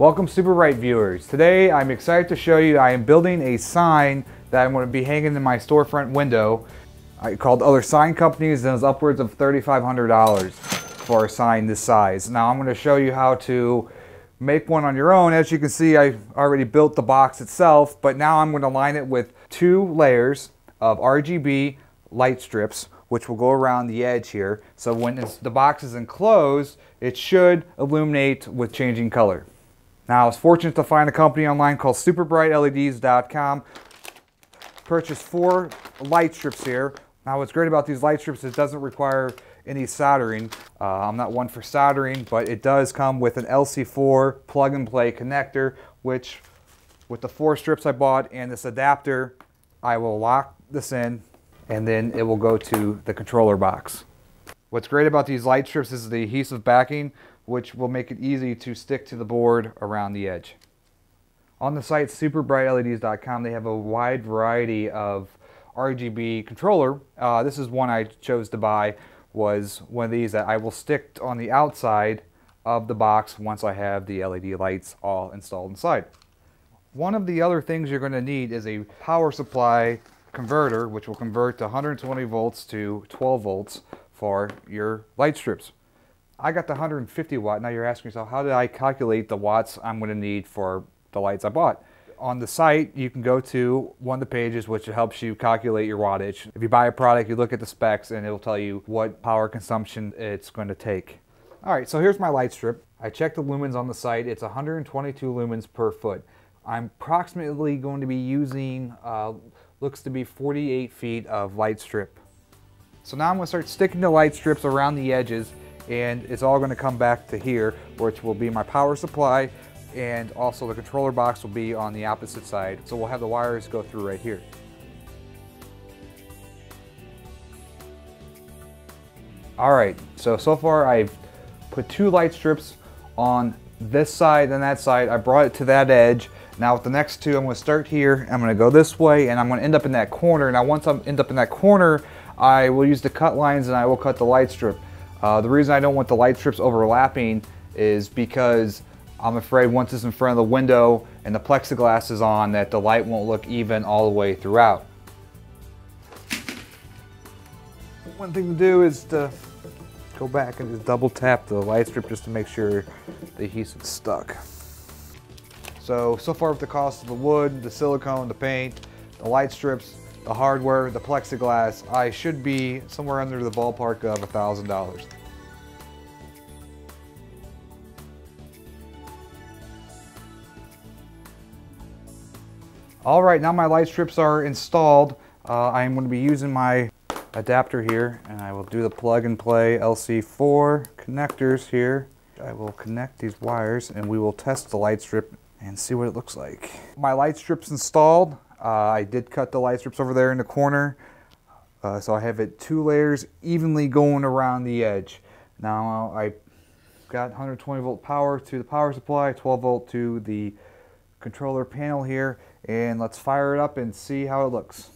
Welcome Super Bright viewers. Today I'm excited to show you I am building a sign that I'm going to be hanging in my storefront window. I called other sign companies and it was upwards of $3,500 for a sign this size. Now I'm going to show you how to make one on your own. As you can see I've already built the box itself but now I'm going to line it with two layers of RGB light strips which will go around the edge here. So when the box is enclosed, it should illuminate with changing color. Now, I was fortunate to find a company online called SuperbrightLEDs.com. Purchased four light strips here. Now, what's great about these light strips is it doesn't require any soldering. Uh, I'm not one for soldering, but it does come with an LC4 plug and play connector, which with the four strips I bought and this adapter, I will lock this in and then it will go to the controller box. What's great about these light strips is the adhesive backing which will make it easy to stick to the board around the edge. On the site superbrightleds.com they have a wide variety of RGB controller. Uh, this is one I chose to buy was one of these that I will stick on the outside of the box once I have the LED lights all installed inside. One of the other things you're going to need is a power supply converter which will convert to 120 volts to 12 volts for your light strips. I got the 150 watt. Now you're asking yourself, how did I calculate the watts I'm going to need for the lights I bought? On the site, you can go to one of the pages which helps you calculate your wattage. If you buy a product, you look at the specs and it'll tell you what power consumption it's going to take. All right, so here's my light strip. I checked the lumens on the site. It's 122 lumens per foot. I'm approximately going to be using, uh, looks to be 48 feet of light strip. So now I'm to start sticking the light strips around the edges and it's all going to come back to here which will be my power supply and also the controller box will be on the opposite side so we'll have the wires go through right here. Alright, so so far I've put two light strips on this side and that side. I brought it to that edge. Now with the next two, I'm going to start here. I'm going to go this way and I'm going to end up in that corner. Now once I end up in that corner, I will use the cut lines and I will cut the light strip. Uh, the reason I don't want the light strips overlapping is because I'm afraid once it's in front of the window and the plexiglass is on that the light won't look even all the way throughout. One thing to do is to go back and just double tap the light strip just to make sure the adhesive's stuck. So, so far with the cost of the wood, the silicone, the paint, the light strips, the hardware, the plexiglass, I should be somewhere under the ballpark of $1,000. All right, now my light strips are installed. Uh, I'm going to be using my adapter here and I will do the plug and play LC4 connectors here. I will connect these wires and we will test the light strip and see what it looks like. My light strip's installed. Uh, I did cut the light strips over there in the corner. Uh, so I have it two layers evenly going around the edge. Now I got 120 volt power to the power supply, 12 volt to the controller panel here, and let's fire it up and see how it looks.